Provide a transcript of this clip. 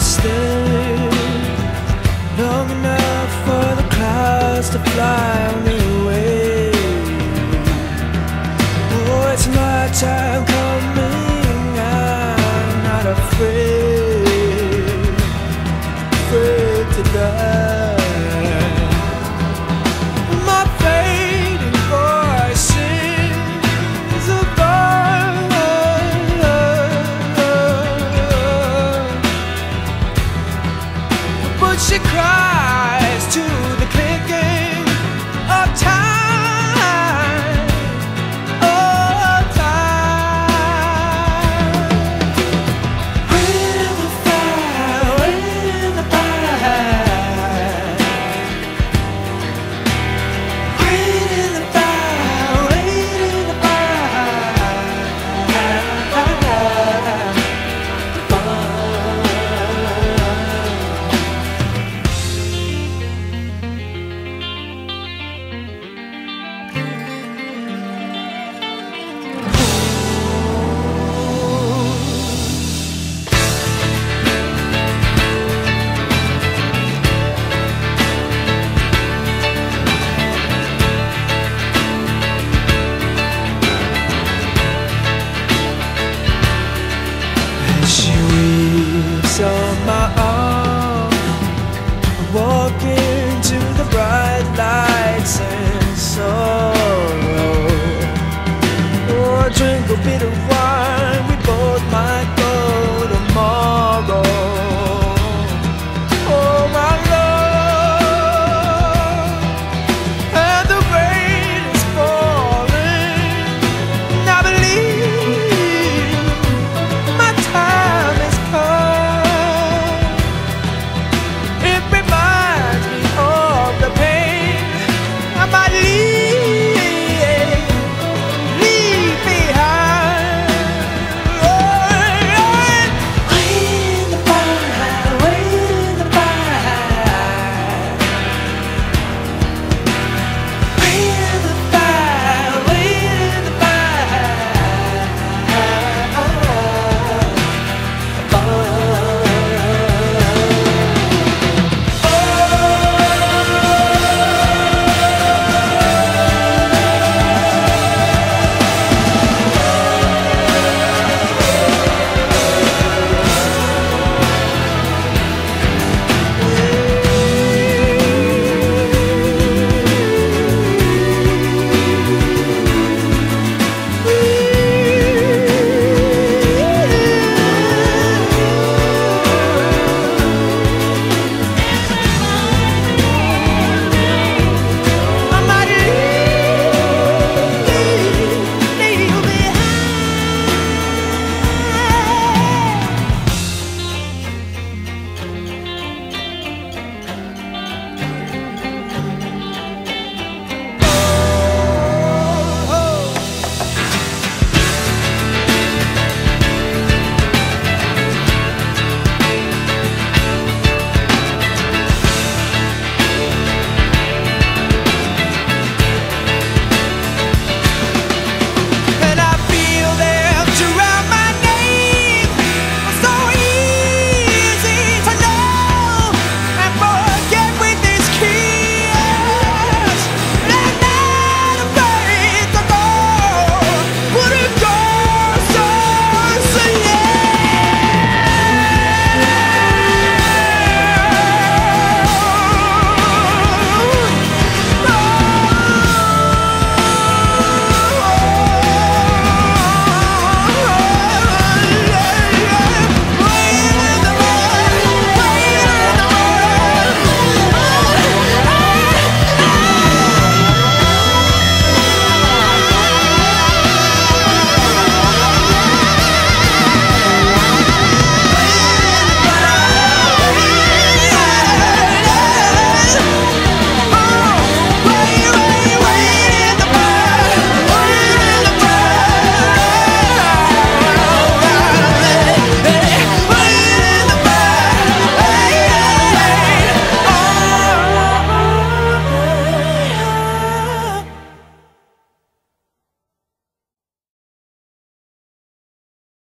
stay long enough for the clouds to fly away.